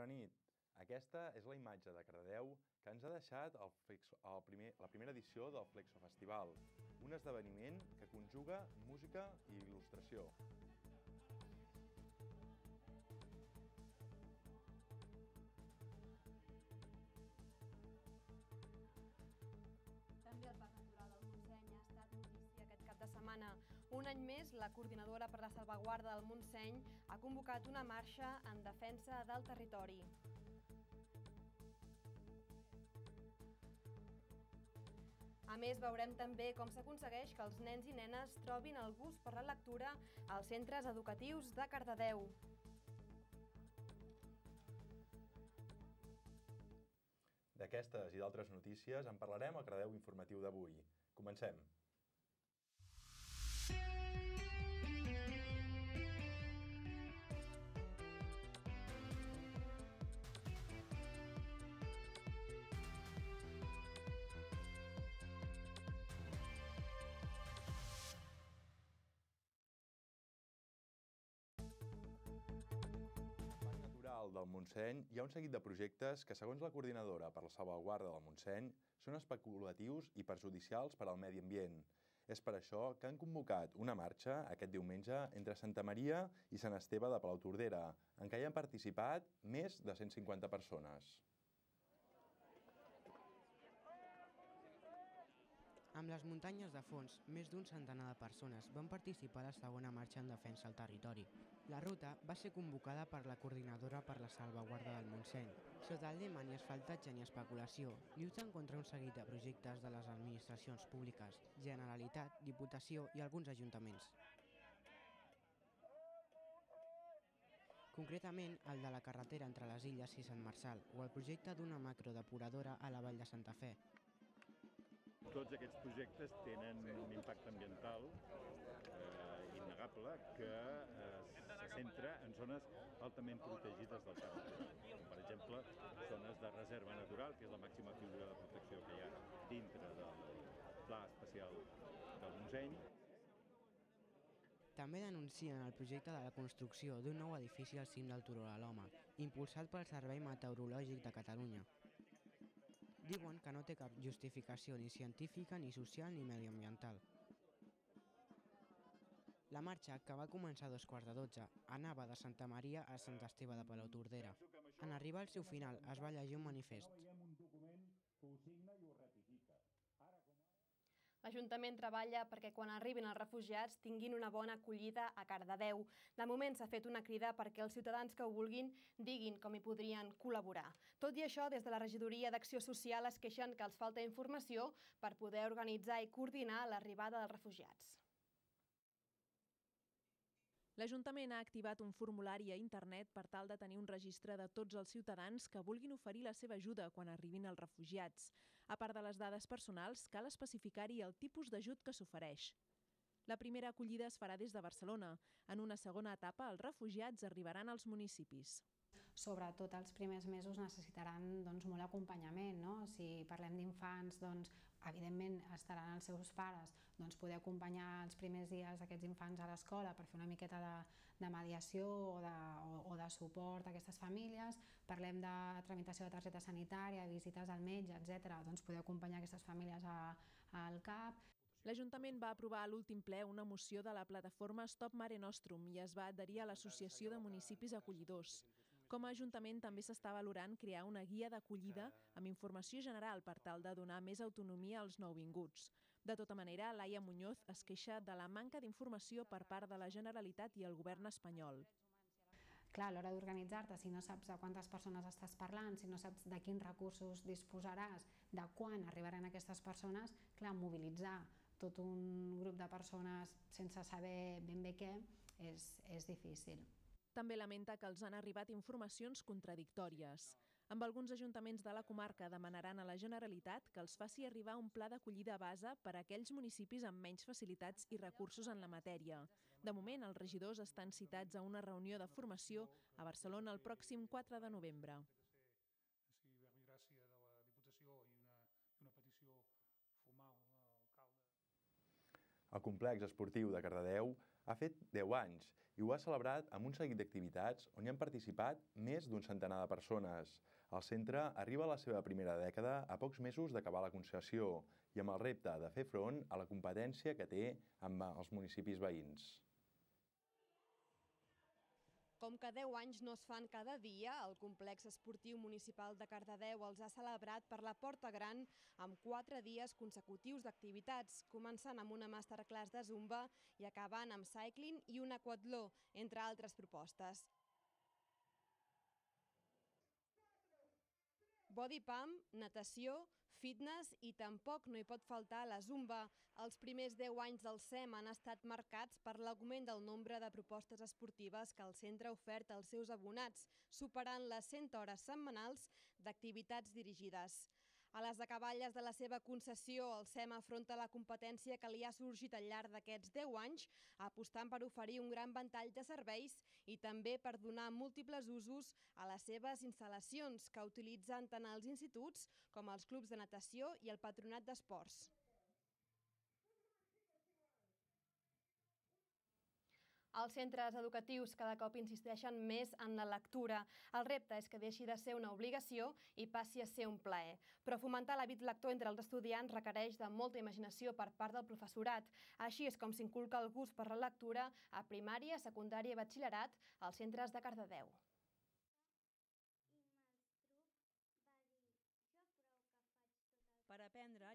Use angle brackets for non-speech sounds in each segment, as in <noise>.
Bona nit. Aquesta és la imatge de Cardedeu que ens ha deixat el Flexo, el primer, la primera edició del Flexo Festival, un esdeveniment que conjuga música i il·lustració. També el Parc Natural del Montseny ha estat notícia aquest cap de setmana. Un any més, la Coordinadora per la Salvaguarda del Montseny ha convocat una marxa en defensa del territori. A més, veurem també com s'aconsegueix que els nens i nenes trobin el gust per la lectura als centres educatius de Cardedeu. D'aquestes i d'altres notícies en parlarem al Cardeu Informatiu d'avui. Comencem. Del Montseny hi ha un seguit de projectes que, segons la coordinadora per la salvaguarda del Montseny, són especulatius i perjudicials per al medi ambient. És per això que han convocat una marxa aquest diumenge entre Santa Maria i Sant Esteve de Palautordera, en què hi han participat més de 150 persones. Amb les muntanyes de fons, més d'un centenar de persones van participar a la segona marxa en defensa al territori. La ruta va ser convocada per la Coordinadora per la Salvaguarda del Montseny. Sota el lema ni asfaltatge ni especulació, lluiten contra un seguit de projectes de les administracions públiques, Generalitat, Diputació i alguns ajuntaments. Concretament, el de la carretera entre les illes i Sant Marçal o el projecte d'una macrodepuradora a la vall de Santa Fe, tots aquests projectes tenen un impacte ambiental eh, innegable que eh, se centra en zones altament protegides del camp per exemple, zones de reserva natural, que és la màxima figura de protecció que hi ha dintre del Pla Especial del Montseny. També denuncien el projecte de la construcció d'un nou edifici al cim del Turó de l'Home, impulsat pel Servei Meteorològic de Catalunya. Diuen que no té cap justificació ni científica, ni social, ni mediambiental. La marxa, que va començar a dos quarts de dotze, anava de Santa Maria a Sant Esteve de Palautordera. En arribar al seu final es va llegir un manifest. un document que ho signa i ho ratifica. Ara com ara... L'Ajuntament treballa perquè quan arribin els refugiats tinguin una bona acollida a Cardedeu. De moment s'ha fet una crida perquè els ciutadans que ho vulguin diguin com hi podrien col·laborar. Tot i això, des de la Regidoria d'Acció Social es queixen que els falta informació per poder organitzar i coordinar l'arribada dels refugiats. L'Ajuntament ha activat un formulari a internet per tal de tenir un registre de tots els ciutadans que vulguin oferir la seva ajuda quan arribin els refugiats. A part de les dades personals, cal especificar-hi el tipus d'ajut que s'ofereix. La primera acollida es farà des de Barcelona. En una segona etapa, els refugiats arribaran als municipis. Sobretot els primers mesos necessitaran doncs, molt acompanyament. No? Si parlem d'infants, doncs, evidentment estaran els seus pares doncs, poder acompanyar els primers dies aquests infants a l'escola per fer una miqueta de, de mediació o de, o, o de suport a aquestes famílies. Parlem de tramitació de targeta sanitària, visites al metge, etc. Doncs poder acompanyar aquestes famílies a, al CAP. L'Ajuntament va aprovar a l'últim ple una moció de la plataforma Stop Mare Nostrum i es va adherir a l'Associació de Municipis Acollidors. Com a Ajuntament també s'està valorant crear una guia d'acollida amb informació general per tal de donar més autonomia als nouvinguts. De tota manera, Laia Muñoz es queixa de la manca d'informació per part de la Generalitat i el govern espanyol. Clar, a l'hora d'organitzar-te, si no saps de quantes persones estàs parlant, si no saps de quins recursos disposaràs, de quan arribaran aquestes persones, clar, mobilitzar tot un grup de persones sense saber ben bé què és, és difícil. També lamenta que els han arribat informacions contradictòries. Amb alguns ajuntaments de la comarca demanaran a la Generalitat que els faci arribar un pla d'acollida a base per a aquells municipis amb menys facilitats i recursos en la matèria. De moment, els regidors estan citats a una reunió de formació a Barcelona el pròxim 4 de novembre. Sí, gràcia de la Diputació i una, una petició formal a l'alcalde. El complex esportiu de Cardedeu Ha fet 10 anys i ho ha celebrat amb un seguit d'activitats on hi han participat més d'un centenar de persones. El centre arriba a la seva primera dècada a pocs mesos d'acabar la concessió i amb el repte de fer front a la competència que té amb els municipis veïns. Com que 10 anys no es fan cada dia, el complex esportiu municipal de Cardedeu els ha celebrat per la Porta Gran amb 4 dies consecutius d'activitats, començant amb una masterclass de Zumba i acabant amb cycling i un aquatló, entre altres propostes. Body pump, natació, fitness i tampoc no hi pot faltar la zumba. Els primers 10 anys del SEM han estat marcats per l'augment del nombre de propostes esportives que el centre ha ofert als seus abonats, superant les 100 hores setmanals d'activitats dirigides. A les acaballes de la seva concessió, el SEM afronta la competència que li ha sorgit al llarg d'aquests 10 anys, apostant per oferir un gran ventall de serveis i també per donar múltiples usos a les seves instal·lacions que utilitzen tant els instituts com els clubs de natació i el patronat d'esports. Els centres educatius cada cop insisteixen més en la lectura. El repte és que deixi de ser una obligació i passi a ser un plaer. Però fomentar l'hàbit lector entre els estudiants requereix de molta imaginació per part del professorat. Així és com s'inculca el gust per la lectura a primària, secundària i batxillerat als centres de Cardedeu. per aprendre a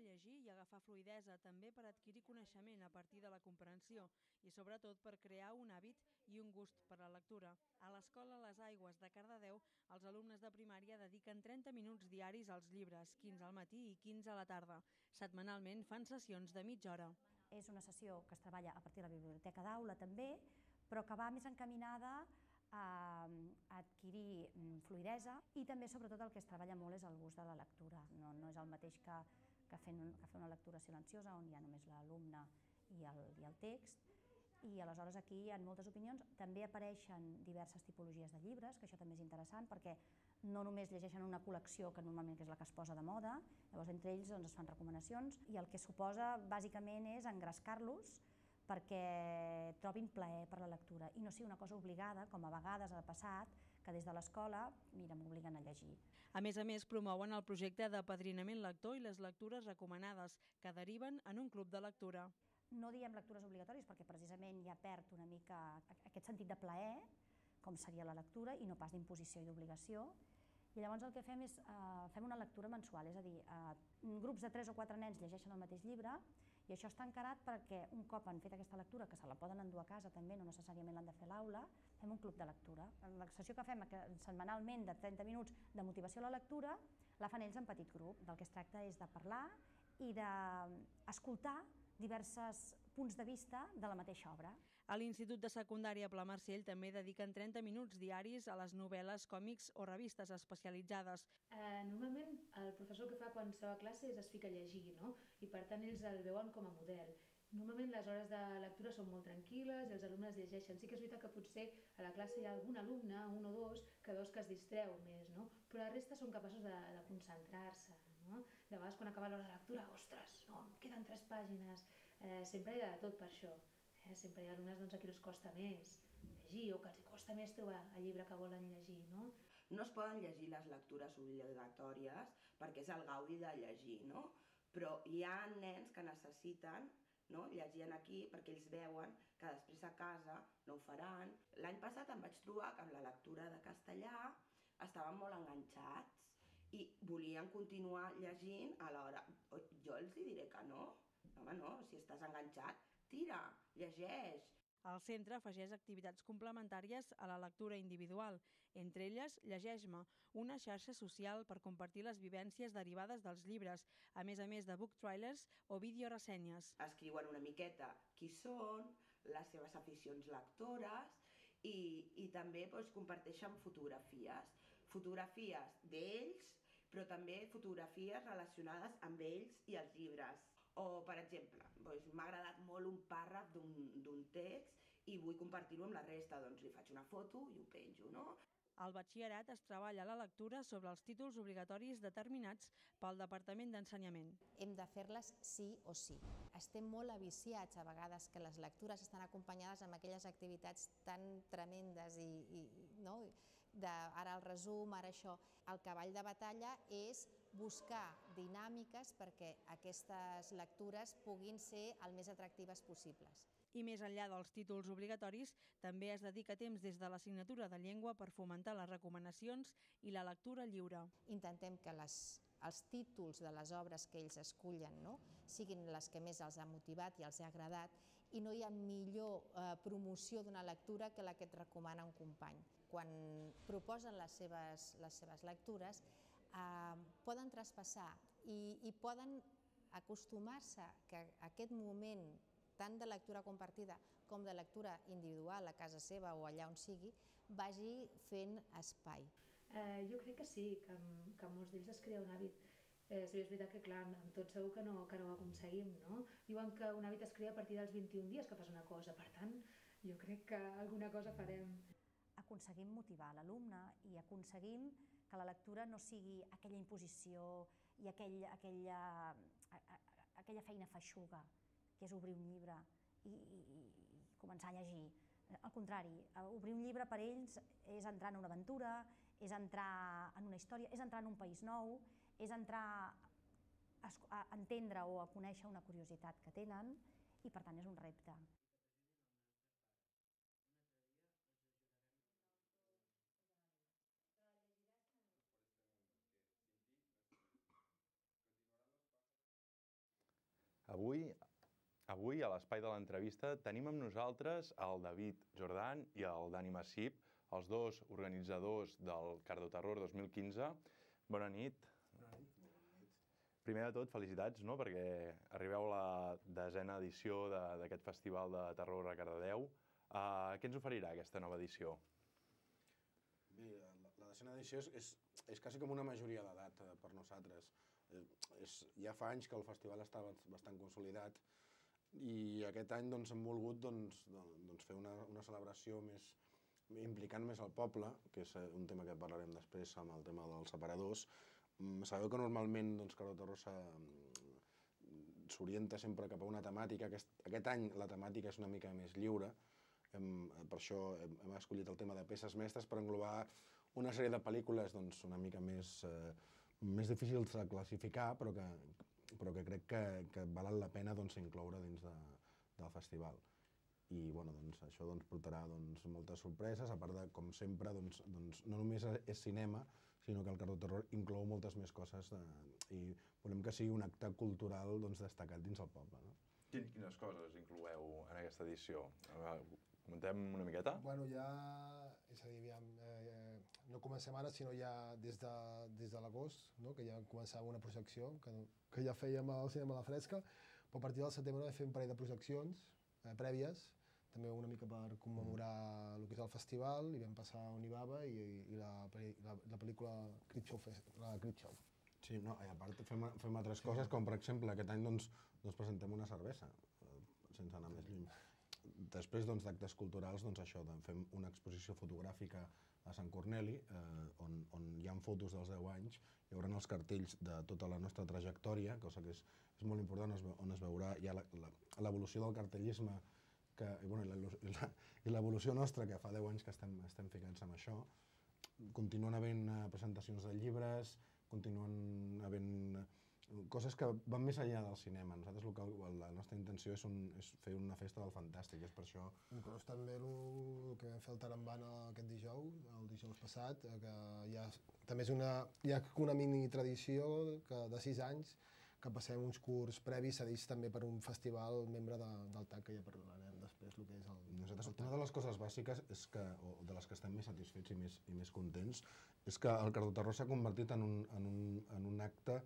agafar fluidesa, també per adquirir coneixement a partir de la comprensió i sobretot per crear un hàbit i un gust per la lectura. A l'Escola Les Aigües de Cardedeu, els alumnes de primària dediquen 30 minuts diaris als llibres, 15 al matí i 15 a la tarda. Setmanalment fan sessions de mitja hora. És una sessió que es treballa a partir de la biblioteca d'aula també, però que va més encaminada a, adquirir mm, fluidesa i també sobretot el que es treballa molt és el gust de la lectura. No, no és el mateix que, que, fent, que fer una lectura silenciosa on hi ha només l'alumne i, el, i el text i aleshores aquí hi ha moltes opinions. També apareixen diverses tipologies de llibres, que això també és interessant perquè no només llegeixen una col·lecció que normalment és la que es posa de moda, llavors entre ells doncs, es fan recomanacions i el que suposa bàsicament és engrescar-los perquè trobin plaer per la lectura i no sigui una cosa obligada, com a vegades ha passat, que des de l'escola, mira, m'obliguen a llegir. A més a més, promouen el projecte d'apadrinament lector i les lectures recomanades, que deriven en un club de lectura. No diem lectures obligatòries perquè precisament ja perd una mica aquest sentit de plaer, com seria la lectura, i no pas d'imposició i d'obligació. I llavors el que fem és eh, fem una lectura mensual, és a dir, eh, grups de 3 o 4 nens llegeixen el mateix llibre i això està encarat perquè un cop han fet aquesta lectura, que se la poden endur a casa també, no necessàriament l'han de fer a l'aula, fem un club de lectura. La sessió que fem setmanalment de 30 minuts de motivació a la lectura la fan ells en petit grup. Del que es tracta és de parlar i d'escoltar diversos punts de vista de la mateixa obra. A l'Institut de Secundària Pla Marcell també dediquen 30 minuts diaris a les novel·les, còmics o revistes especialitzades. Eh, normalment el professor que fa quan s'ha a classe és es fica a llegir, no? I per tant ells el veuen com a model. Normalment les hores de lectura són molt tranquil·les i els alumnes llegeixen. Sí que és veritat que potser a la classe hi ha algun alumne, un o dos, que veus que es distreu més, no? Però la resta són capaços de, de concentrar-se, no? De vegades quan acaba l'hora de lectura, ostres, no, em queden tres pàgines. Eh, sempre hi ha de tot per això. Eh? Sempre hi ha alumnes doncs, a qui els costa més llegir o que els costa més trobar el llibre que volen llegir. No? no es poden llegir les lectures obligatòries perquè és el gaudi de llegir, no? però hi ha nens que necessiten no? llegir aquí perquè ells veuen que després a casa no ho faran. L'any passat em vaig trobar que amb la lectura de castellà estaven molt enganxats i volien continuar llegint a l'hora. Jo els diré que no, home no, si estàs enganxat, tira, llegeix. El centre afegeix activitats complementàries a la lectura individual, entre elles Llegeix-me, una xarxa social per compartir les vivències derivades dels llibres, a més a més de book trailers o videoressenyes. Escriuen una miqueta qui són, les seves aficions lectores i, i també doncs, comparteixen fotografies. Fotografies d'ells, però també fotografies relacionades amb ells i els llibres. O, per exemple, doncs, m'ha agradat molt un pàrraf d'un text i vull compartir-ho amb la resta, doncs li faig una foto i ho penjo, no? Al batxillerat es treballa la lectura sobre els títols obligatoris determinats pel Departament d'Ensenyament. Hem de fer-les sí o sí. Estem molt aviciats a vegades que les lectures estan acompanyades amb aquelles activitats tan tremendes i, i no? De ara el resum, ara això. El cavall de batalla és buscar dinàmiques perquè aquestes lectures puguin ser el més atractives possibles i més enllà dels títols obligatoris, també es dedica temps des de l'assignatura de llengua per fomentar les recomanacions i la lectura lliure. Intentem que les, els títols de les obres que ells escullen no? siguin les que més els ha motivat i els ha agradat i no hi ha millor eh, promoció d'una lectura que la que et recomana un company. Quan proposen les seves, les seves lectures, eh, poden traspassar i, i poden acostumar-se que aquest moment tant de lectura compartida com de lectura individual a casa seva o allà on sigui, vagi fent espai. Eh, jo crec que sí, que, que molts d'ells es crea un hàbit. Eh, és veritat que, clar, amb tot segur que no, que no ho aconseguim, no? Diuen que un hàbit es crea a partir dels 21 dies que fas una cosa, per tant, jo crec que alguna cosa farem. Aconseguim motivar l'alumne i aconseguim que la lectura no sigui aquella imposició i aquell, aquella, aquella feina feixuga, que és obrir un llibre i, i, i començar a llegir. Al contrari, obrir un llibre per ells és entrar en una aventura, és entrar en una història, és entrar en un país nou, és entrar a, a entendre o a conèixer una curiositat que tenen i per tant és un repte. Avui Avui, a l'espai de l'entrevista, tenim amb nosaltres el David Jordan i el Dani Massip, els dos organitzadors del Cardoterror 2015. Bona nit. Bona nit. Primer de tot, felicitats, no?, perquè arribeu a la desena edició d'aquest festival de terror a Cardedeu. Uh, què ens oferirà aquesta nova edició? Bé, la, la desena edició és, és, és quasi com una majoria d'edat eh, per nosaltres. Eh, és, ja fa anys que el festival està bastant consolidat, i aquest any doncs, hem volgut doncs, doncs, fer una, una celebració més implicant més el poble, que és eh, un tema que parlarem després amb el tema dels separadors. Mm, sabeu que normalment doncs, Carlota Rosa mm, s'orienta sempre cap a una temàtica. Aquest, aquest any la temàtica és una mica més lliure, hem, per això hem, hem escollit el tema de peces mestres per englobar una sèrie de pel·lícules doncs, una mica més, eh, més difícils de classificar, però que, però que crec que, que valen la pena doncs, incloure dins de, del festival. I bueno, doncs, això doncs, portarà doncs, moltes sorpreses, a part de, com sempre, doncs, doncs, no només és cinema, sinó que el Cardo Terror inclou moltes més coses de, i volem que sigui un acte cultural doncs, destacat dins el poble. No? Quines coses incloeu en aquesta edició? Comentem una miqueta? Bueno, ja, és a dir, aviam, eh, no comencem ara, sinó ja des de, des de l'agost, no? que ja començava una projecció, que, que ja fèiem al cinema a la fresca, però a partir del setembre vam fer un parell de projeccions eh, prèvies, també una mica per commemorar el que és el festival, i vam passar Unibaba i, i la, la, la pel·lícula Creepshow, la Creepshow. Sí, no, i a part fem, fem altres sí. coses, com per exemple aquest any doncs, doncs presentem una cervesa, eh, sense anar més lluny. Després doncs, d'actes doncs, culturals, doncs això, doncs, fem una exposició fotogràfica a Sant Corneli, eh, on, on hi ha fotos dels 10 anys, hi haurà els cartells de tota la nostra trajectòria, cosa que és, és molt important, on es veurà ja l'evolució del cartellisme que, i, bueno, i l'evolució nostra, que fa 10 anys que estem, estem ficats amb això. Continuen havent eh, presentacions de llibres, continuen havent coses que van més enllà del cinema. Nosaltres el que, la nostra intenció és, un, és fer una festa del fantàstic, és per això... Inclús també el que vam fer el Tarambana aquest dijous, el dijous passat, eh, que ja, també és una, hi ha una mini tradició que de sis anys que passem uns curs previs cedits també per un festival membre de, del TAC, que ja parlarem després el que és el... Nosaltres, el una de les coses bàsiques és que, o de les que estem més satisfets i més, i més contents, és que el Cardoterror s'ha convertit en un, en, un, en un acte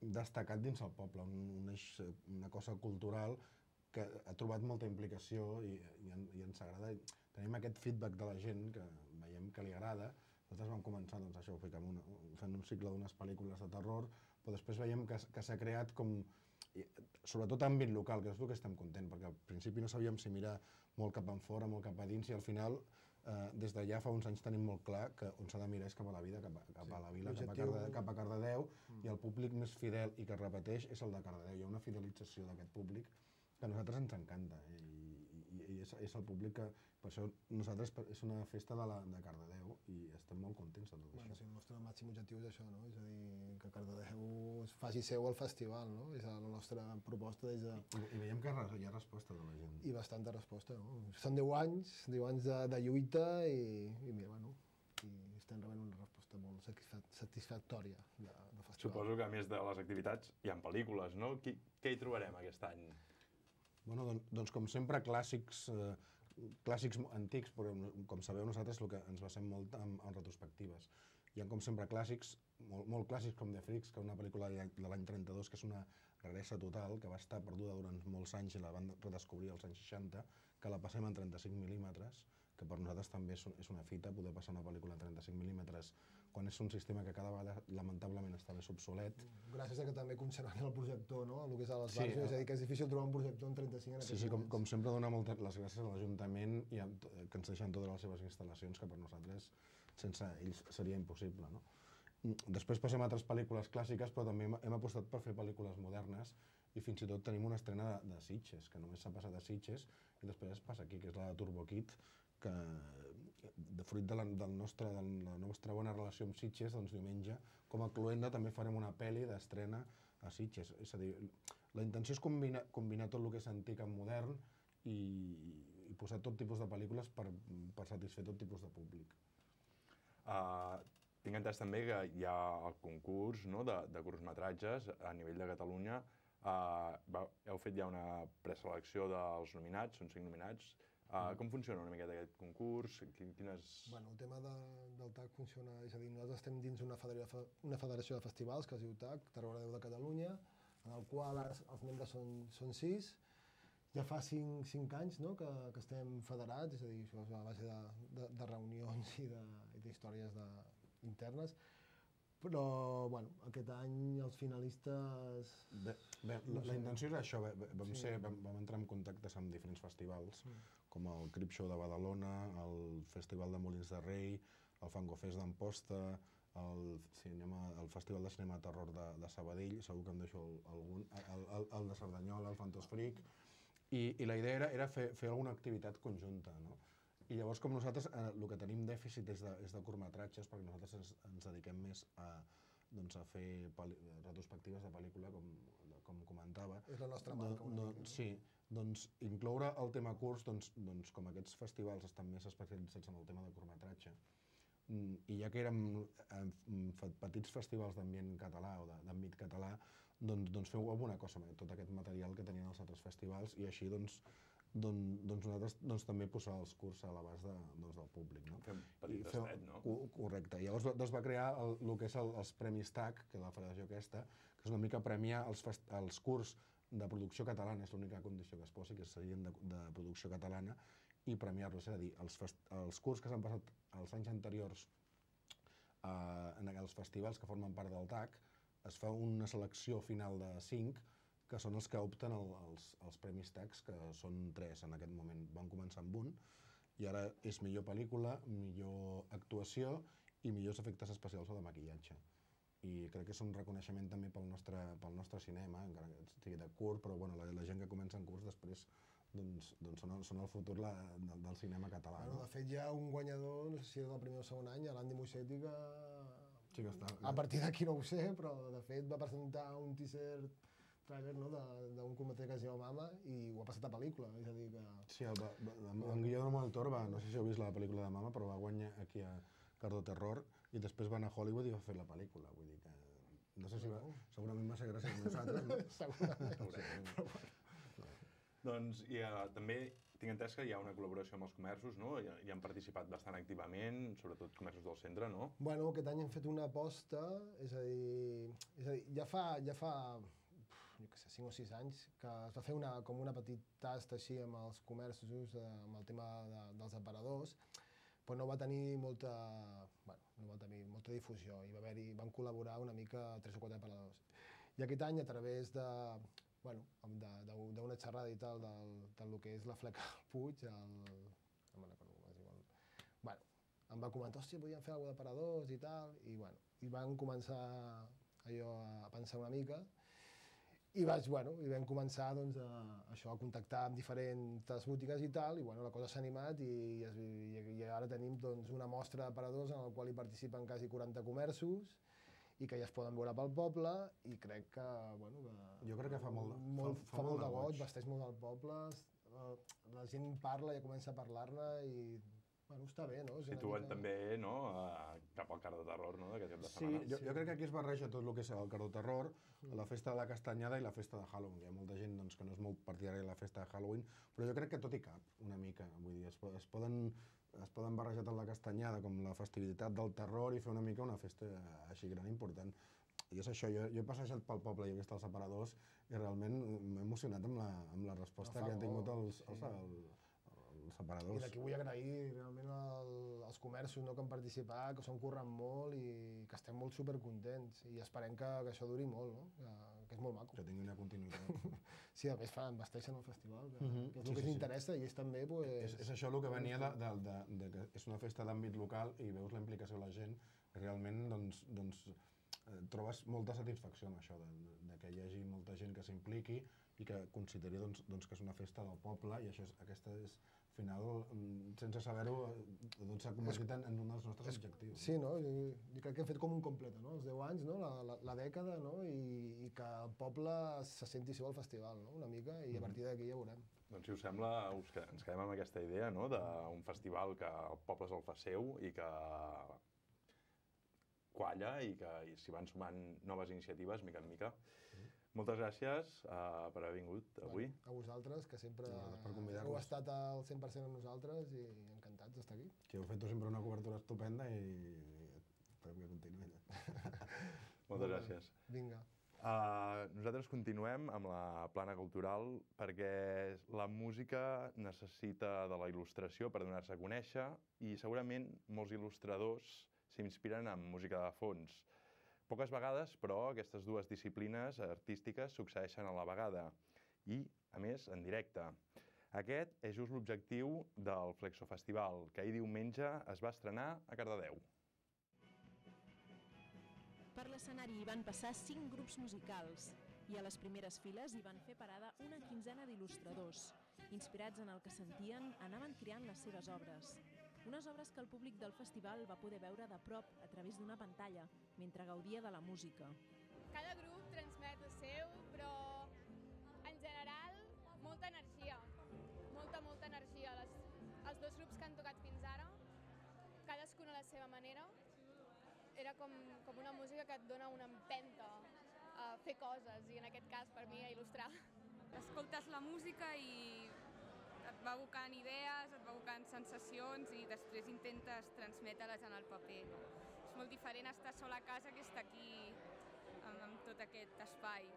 destacat dins el poble, un, un eix, una cosa cultural que ha trobat molta implicació i, i, i ens agrada. Tenim aquest feedback de la gent que veiem que li agrada. Nosaltres vam començar doncs, això, ficant una, fent un cicle d'unes pel·lícules de terror, però després veiem que, que s'ha creat com, sobretot àmbit local, que és el que estem content, perquè al principi no sabíem si mirar molt cap en fora, molt cap a dins, i al final eh, des d'allà fa uns anys tenim molt clar que on s'ha de mirar és cap a la vida, cap a, cap a la vila, cap a, L'objectiu- Carde, cap a Cardedeu, Mm. i el públic més fidel i que repeteix és el de Cardedeu. Hi ha una fidelització d'aquest públic que a nosaltres ens encanta i, i, i és, és el públic que, per això nosaltres és una festa de, la, de Cardedeu i estem molt contents de tot Bueno, això. sí, el nostre màxim objectiu és això, no? És a dir, que Cardedeu es faci seu al festival, no? És la nostra proposta des de... I, I veiem que res- hi ha resposta de la gent. I bastanta resposta, no? Són 10 anys, 10 anys de, de lluita i, i mira, bueno, i estem rebent una resposta molt satisfa satisfactòria de, de festival. Suposo que a més de les activitats hi ha pel·lícules, no? Qui, què hi trobarem aquest any? Bueno, doncs, doncs com sempre, clàssics, eh, clàssics antics, però com sabeu nosaltres el que ens basem molt en, en retrospectives. Hi ha com sempre clàssics, molt, molt clàssics com The Freaks, que és una pel·lícula de l'any 32, que és una regressa total, que va estar perduda durant molts anys i la van redescobrir als anys 60, que la passem en 35 mil·límetres, que per nosaltres també és, un- és una fita poder passar una pel·lícula en 35 mil·límetres quan és un sistema que cada vegada lamentablement està més obsolet. Gràcies a que també conserven el projector, no? El que és a les Sí, bars, és a dir, que és difícil trobar un projector en 35 en Sí, sí, com, com sempre donar moltes les gràcies a l'Ajuntament i a, que ens deixen totes les seves instal·lacions, que per nosaltres sense ells seria impossible. No? Mm, Després passem a altres pel·lícules clàssiques, però també hem, hem apostat per fer pel·lícules modernes i fins i tot tenim una estrena de, de Sitges, que només s'ha passat a Sitges i després es passa aquí, que és la de Turbo Kid, que de fruit de la, del nostre, de la nostra bona relació amb Sitges, doncs diumenge, com a Cluenda també farem una pel·li d'estrena a Sitges. És a dir, la intenció és combinar, combinar tot el que és antic amb modern i, i posar tot tipus de pel·lícules per, per satisfer tot tipus de públic. Uh, tinc entès també que hi ha el concurs no, de, de curtmetratges a nivell de Catalunya. Uh, heu fet ja una preselecció dels nominats, són cinc nominats. Uh. Com funciona una miqueta aquest concurs? Quin- Quines... Bueno, el tema de, del TAC funciona, és a dir, nosaltres estem dins una federació, una federació de festivals que es diu TAC, Tarragona de Catalunya, en el qual els, els membres són, són sis. Ja fa cinc, cinc anys no, que, que estem federats, és a dir, això és a base de, de, de reunions i de- d'històries de, internes. Però, bueno, aquest any els finalistes... Bé, bé, la, la intenció era això, bé, vam, Sí. ser, vam, vam entrar en contactes amb diferents festivals, Mm. com el Crip Show de Badalona, el Festival de Molins de Rei, el Fangofest d'Amposta, el, cinema, el Festival de Cinema Terror de, de Sabadell, segur que em deixo algun, el, el, el de Cerdanyola, el Fantos Freak, i, i la idea era, era fer, fer alguna activitat conjunta, no? I llavors, com nosaltres, eh, el que tenim dèficit és de, és de curtmetratges, perquè nosaltres ens, ens dediquem més a, doncs, a fer retrospectives de pel·lícula, com, com comentava. És la nostra marca, una Don, mica, no? sí, doncs incloure el tema curs, doncs, doncs com aquests festivals estan més especialitzats en el tema de curtmetratge, mm, i ja que érem eh, petits festivals d'ambient català o d'àmbit català, doncs, doncs feu alguna cosa amb tot aquest material que tenien els altres festivals i així doncs, doncs, doncs nosaltres doncs, també posar els curs a l'abast de, doncs, del públic. No? Fem petit I tastet, no? co- Correcte. Llavors va- doncs va crear el, el que és el, els Premis TAC, que és la federació aquesta, que és una mica premiar els, els curs de producció catalana, és l'única condició que es posi, que serien de, de producció catalana, i premiar-los, és a dir, els, els curs que s'han passat els anys anteriors eh, en els festivals que formen part del TAC, es fa una selecció final de 5 que són els que opten el, els, els Premis TACs, que són tres en aquest moment. Van començar amb un, i ara és millor pel·lícula, millor actuació i millors efectes especials o de maquillatge. I crec que és un reconeixement també pel nostre, pel nostre cinema, encara que sigui de curt, però bueno, la, la gent que comença en curs després doncs, doncs són, el, són el futur la, del, del cinema català. Bueno, no? de fet, hi ha un guanyador, no sé si és del primer o segon any, l'Andy Musetti, que... Sí que està. A partir d'aquí no ho sé, però de fet va presentar un teaser trailer no, de- d'un comentari que es diu Mama i ho ha passat a pel·lícula, és a dir que... Sí, el, va, en Guillermo del Toro, va, no sé si heu vist la pel·lícula de Mama, però va guanyar aquí a Cardo Terror i després va anar a Hollywood i va fer la pel·lícula. Vull dir que no sé si va, segurament va ser gràcies a nosaltres, no? <laughs> Segurament. No ho sé, però Doncs i, uh, també tinc entès que hi ha una col·laboració amb els comerços, no? Hi, hi han participat bastant activament, sobretot comerços del centre, no? Bueno, aquest any hem fet una aposta, és a dir, és a dir ja fa, ja fa jo què sé, 5 o 6 anys, que es va fer una, com una petit tast així amb els comerços, eh, amb el tema de, dels aparadors, però no va tenir molta, bueno, no va tenir molta difusió, i va haver-hi, van col·laborar una mica tres o quatre aparadors. I aquest any, a través de, bueno, d'una xerrada i tal del, del que és la fleca al Puig, el, no me'n recordo com es diu, el, em va comentar, hòstia, podíem fer alguna de paradors i tal, i bueno, i van començar allò a pensar una mica, i vaig, bueno, i vam començar doncs, a, això, a contactar amb diferents botigues i tal, i bueno, la cosa s'ha animat i, i, i ara tenim doncs, una mostra de paradors en la qual hi participen quasi 40 comerços i que ja es poden veure pel poble i crec que, bueno, que Jo crec que fa molt, molt, fa, fa, molt de goig, vesteix molt del poble, eh, la gent parla, ja comença a parlar-ne i bueno, està bé, no? Situen mica- també no, a, cap al car de terror no, d'aquest cap de Sí, setmana. jo, jo crec que aquí es barreja tot el que és el Cardo Terror, la festa de la castanyada i la festa de Halloween. Hi ha molta gent doncs, que no és molt partidària de la festa de Halloween, però jo crec que tot hi cap, una mica. Vull dir, es, po- es, poden, es poden barrejar tant la castanyada com la festivitat del terror i fer una mica una festa així gran important. I és això, jo, jo he passejat pel poble i he vist els separadors i realment m'he emocionat amb la, amb la resposta No que han tingut por, els, sí. els, els, els I separadors. d'aquí vull agrair realment el, els comerços no, que han participat, que s'han currat molt i que estem molt supercontents i esperem que, que això duri molt, no? que, que és molt maco. Que tingui una continuïtat. <laughs> sí, a més fan, vesteixen el festival, que, Mhm. que és Sí, el que sí, sí. s'interessa i ells també pues, És, és això el que venia de, de, de, de que és una festa d'àmbit local i veus la implicació de la gent realment doncs, doncs, trobes molta satisfacció amb això, de, de que hi hagi molta gent que s'impliqui i que consideri doncs, doncs, que és una festa del poble i això és, aquesta és, al final, mm, sense saber-ho, eh, doncs s'ha convertit en, en un dels nostres objectius. Sí, no? Jo, jo crec que hem fet com un complet, no? Els 10 anys, no? La, la, la dècada, no? I, I que el poble se senti seu al festival, no? Una mica, i a Mhm. partir d'aquí ja veurem. Doncs si us sembla, us que, ens quedem amb aquesta idea no? d'un festival que el poble se'l fa seu i que qualla i que s'hi van sumant noves iniciatives, mica en mica. Moltes gràcies uh, per haver vingut avui. A vosaltres, que sempre per heu estat al 100% amb nosaltres i encantats d'estar aquí. Que heu fet sempre una cobertura estupenda i, i esperem que continuï. <laughs> Moltes gràcies. Vinga. Uh, nosaltres continuem amb la plana cultural perquè la música necessita de la il·lustració per donar-se a conèixer i segurament molts il·lustradors s'inspiren en música de fons. Poques vegades, però, aquestes dues disciplines artístiques succeeixen a la vegada i, a més, en directe. Aquest és just l'objectiu del Flexo Festival, que ahir diumenge es va estrenar a Cardedeu. Per l'escenari hi van passar cinc grups musicals i a les primeres files hi van fer parada una quinzena d'il·lustradors. Inspirats en el que sentien, anaven creant les seves obres. Unes obres que el públic del festival va poder veure de prop a través d'una pantalla, mentre gaudia de la música. Cada grup transmet el seu, però en general molta energia, molta, molta energia. Les, els dos grups que han tocat fins ara, cadascun a la seva manera, era com, com una música que et dona una empenta a fer coses, i en aquest cas per mi a il·lustrar. Escoltes la música i va evocant idees, et va evocant sensacions i després intentes transmetre-les en el paper. És molt diferent estar sol a casa que estar aquí amb, amb tot aquest espai.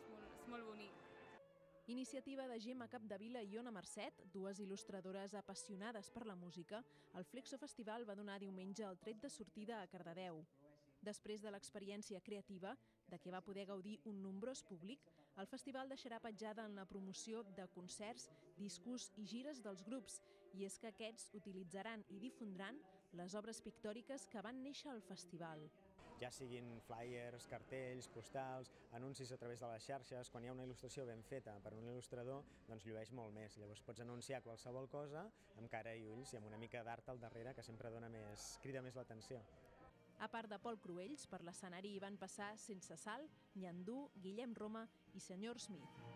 És molt, és molt bonic. Iniciativa de Gemma Capdevila i Ona Mercet, dues il·lustradores apassionades per la música, el Flexo Festival va donar diumenge el tret de sortida a Cardedeu. Després de l'experiència creativa, de què va poder gaudir un nombrós públic, el festival deixarà petjada en la promoció de concerts, discos i gires dels grups, i és que aquests utilitzaran i difondran les obres pictòriques que van néixer al festival. ja siguin flyers, cartells, postals, anuncis a través de les xarxes, quan hi ha una il·lustració ben feta per un il·lustrador, doncs llueix molt més. Llavors pots anunciar qualsevol cosa amb cara i ulls i amb una mica d'art al darrere que sempre dona més, crida més l'atenció. A part de Pol Cruells, per l'escenari hi van passar Sense Sal, Nyandú, Guillem Roma i Senyor Smith.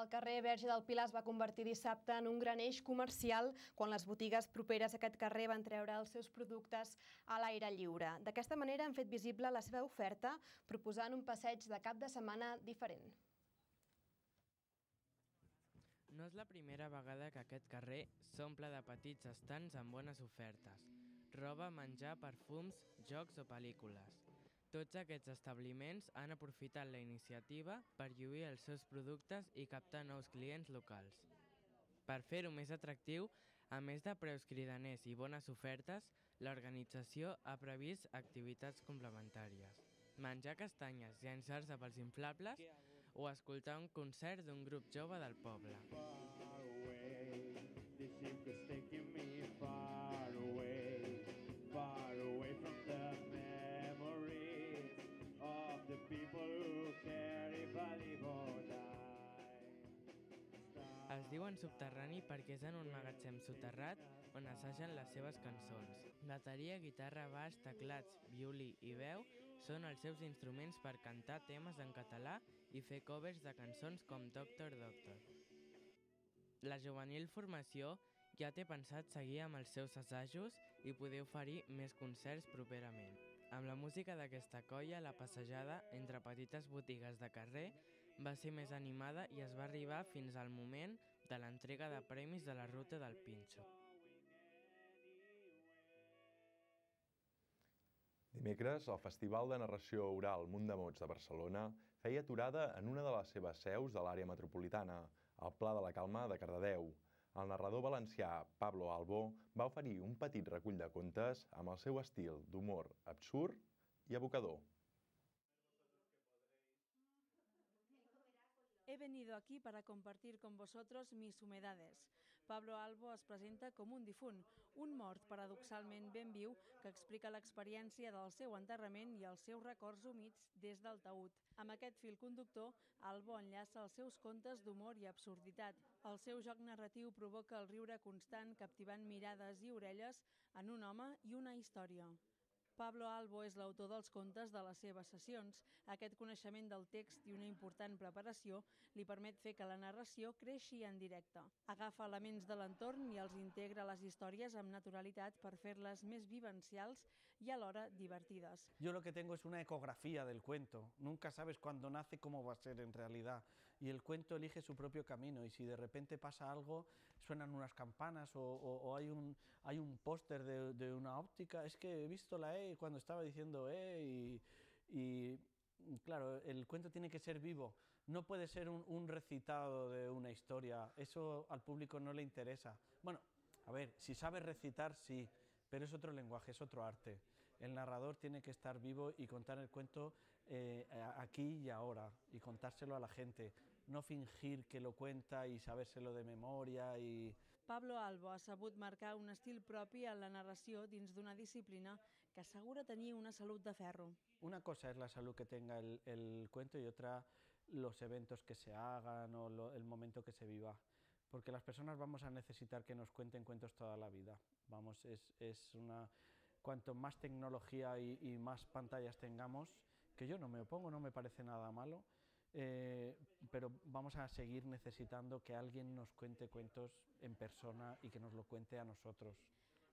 El carrer Verge del Pilar es va convertir dissabte en un gran eix comercial quan les botigues properes a aquest carrer van treure els seus productes a l'aire lliure. D'aquesta manera han fet visible la seva oferta, proposant un passeig de cap de setmana diferent. No és la primera vegada que aquest carrer s'omple de petits estants amb bones ofertes. Roba, menjar, perfums, jocs o pel·lícules. Tots aquests establiments han aprofitat la iniciativa per lluir els seus productes i captar nous clients locals. Per fer-ho més atractiu, a més de preus cridaners i bones ofertes, l'organització ha previst activitats complementàries. Menjar castanyes, llançar-se pels inflables o escoltar un concert d'un grup jove del poble. Es diuen subterrani perquè és en un magatzem soterrat on assagen les seves cançons. Bateria, guitarra, baix, teclats, violí i veu són els seus instruments per cantar temes en català i fer covers de cançons com Doctor Doctor. La juvenil formació ja té pensat seguir amb els seus assajos i poder oferir més concerts properament. Amb la música d'aquesta colla, la passejada entre petites botigues de carrer va ser més animada i es va arribar fins al moment de l'entrega de premis de la ruta del Pinxo. Dimecres, el Festival de Narració Oral Munt de Mots de Barcelona feia aturada en una de les seves seus de l'àrea metropolitana, al Pla de la Calma de Cardedeu. El narrador valencià Pablo Albo va oferir un petit recull de contes amb el seu estil d'humor absurd i abocador. He venido aquí para compartir con vosotros mis humedades. Pablo Albo es presenta com un difunt, un mort paradoxalment ben viu que explica l'experiència del seu enterrament i els seus records humits des del taüt. Amb aquest fil conductor, Albo enllaça els seus contes d'humor i absurditat. El seu joc narratiu provoca el riure constant captivant mirades i orelles en un home i una història. Pablo Albo és l'autor dels contes de les seves sessions. Aquest coneixement del text i una important preparació li permet fer que la narració creixi en directe. Agafa elements de l'entorn i els integra a les històries amb naturalitat per fer-les més vivencials y alhora divertidas. Yo lo que tengo es una ecografía del cuento. Nunca sabes cuándo nace cómo va a ser en realidad. Y el cuento elige su propio camino. Y si de repente pasa algo, suenan unas campanas o, hay un, hay un póster de, una óptica. Es que he visto la E cuando estaba diciendo E y, claro, el cuento tiene que ser vivo. No puede ser un, un recitado de una historia. Eso al público no le interesa. Bueno, a ver, si sabe recitar, sí, pero es otro lenguaje, es otro arte. El narrador tiene que estar vivo y contar el cuento eh, aquí y ahora y contárselo a la gente. No fingir que lo cuenta y sabérselo de memoria y... Pablo Albo ha sabut marcar un estil propi en la narració dins d'una disciplina que assegura tenir una salut de ferro. Una cosa es la salud que tenga el, el cuento y otra los eventos que se hagan o lo- el momento que se viva. Porque las personas vamos a necesitar que nos cuenten cuentos toda la vida. Vamos, es, es una... Cuanto más tecnología y, y más pantallas tengamos, que yo no me opongo, no me parece nada malo, eh, pero vamos a seguir necesitando que alguien nos cuente cuentos en persona y que nos lo cuente a nosotros.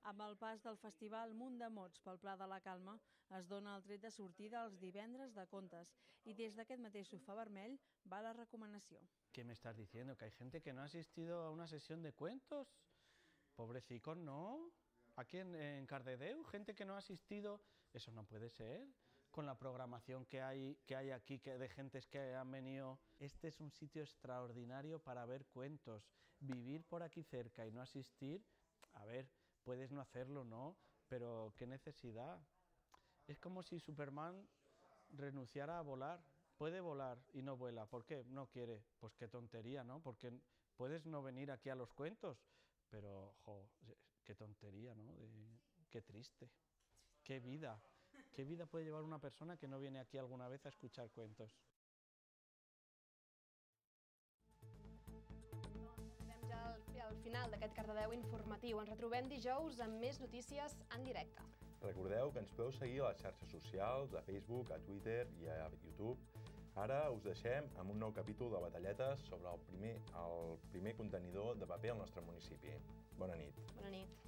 Amb el pas del festival Munt de Mots pel Pla de la Calma es dona el tret de sortida els divendres de contes i des d'aquest mateix sofà vermell va la recomanació. ¿Qué me estás diciendo? ¿Que hay gente que no ha asistido a una sesión de cuentos? Pobrecicos, no. Aquí en, en Cardedeu, gente que no ha asistido, eso no puede ser. Con la programación que hay, que hay aquí, que de gentes que han venido. Este es un sitio extraordinario para ver cuentos. Vivir por aquí cerca y no asistir, a ver, puedes no hacerlo, ¿no? Pero qué necesidad. Es como si Superman renunciara a volar. Puede volar y no vuela. ¿Por qué? No quiere. Pues qué tontería, ¿no? Porque puedes no venir aquí a los cuentos. Pero, jo, qué tontería, ¿no? De- qué triste. Qué vida. ¿Qué vida puede llevar una persona que no viene aquí alguna vez a escuchar cuentos? Ja al final d'aquest Cardedeu informatiu. Ens retrobem dijous amb més notícies en directe. Recordeu que ens podeu seguir a les xarxes socials, a Facebook, a Twitter i a YouTube. Ara us deixem amb un nou capítol de batalletes sobre el primer, el primer contenidor de paper al nostre municipi. Bona nit. Bona nit.